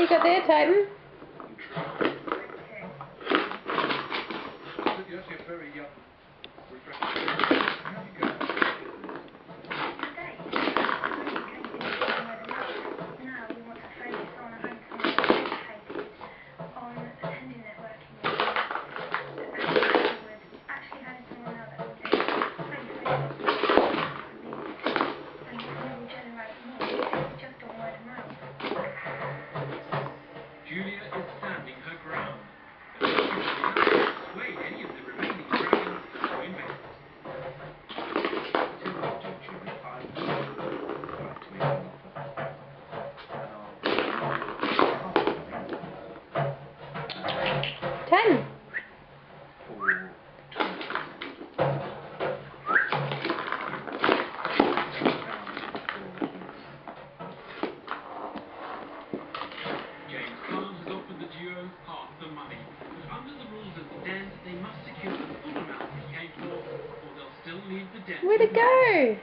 You got there, Titan? Yes, you're very young. Julius Where'd it go?